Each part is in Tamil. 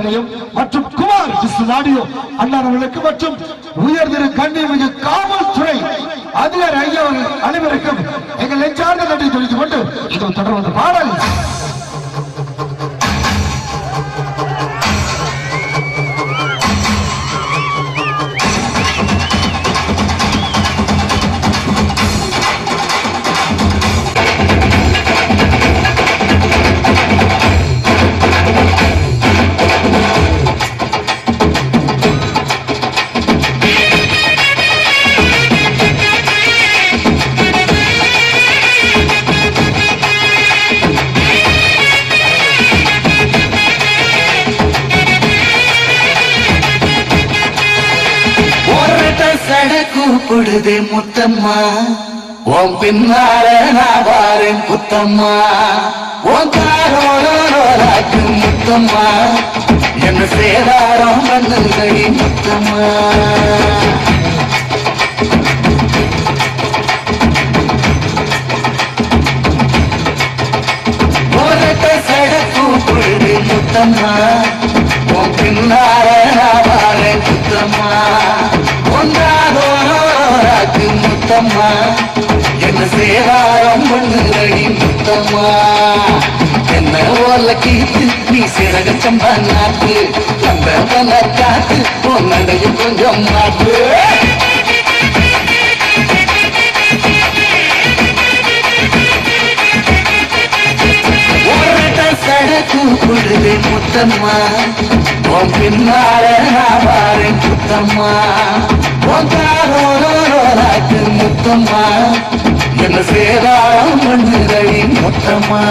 அறக்கட்டளையும் மற்றும் குமார் நாடியோ ஆடியோ மற்றும் உயர் திரு காவல்துறை அதிகாரி ஐயா அவர்கள் அனைவருக்கும் எங்கள் நெஞ்சார்ந்த நன்றி தெரிவித்துக் கொண்டு இது தொடர்வது பாடல். ஒரட்ட கூப்பிடுது முத்தம்மா. உன் பின்னால நான் வாரேன் புத்தம்மா. உன் காரோராக்கு முத்தம்மா. என்ன சேதாரம் பண்ணுதடி முத்தம்மா. சட கூப்பிடுதே முத்தம்மா. முத்தம்மா. என்ன சேவாரம் பண்ணுதடி முத்தம்மா. என்ன ஓல கீத்து நீ சிறக சம்பா நாத்து. அந்த பல காத்து உன்னடையும் கொஞ்சம் மாத்து. ஒரட்ட முத்தம்மா. உன் பின்னால நான் பாரு முத்தம்மா. உன் பாட்டு முத்தம்மா. என்ன சேதாரம் பண்ணுதடி முத்தம்மா.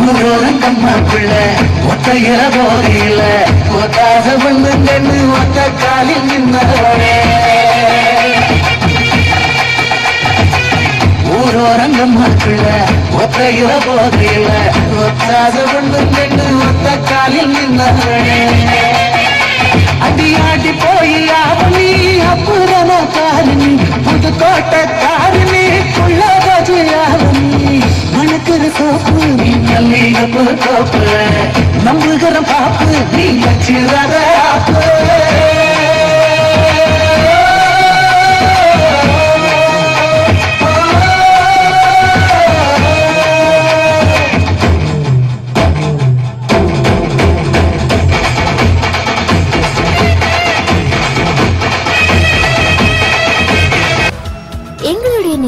ஊரோரங்கம்மா பிள்ளை ஒத்தையில போதையில ஒத்தாக வந்து நின்று ஒத்த காலில் நின்றவரே ஓரங்கம் பிள்ளை ஒத்தையில போதையில ஒத்தாக வந்து நின்று ஒத்த காலில் நின்றவளே. அடியாடி போய் ஆவணி அப்புறம காரணி புது தோட்ட காரணி புள்ள பஜையாவணி மணக்கிற சோப்பு நீ மல்லிகப்பு தோப்பு. நம்புகிற பாப்பு நீ வச்சிரத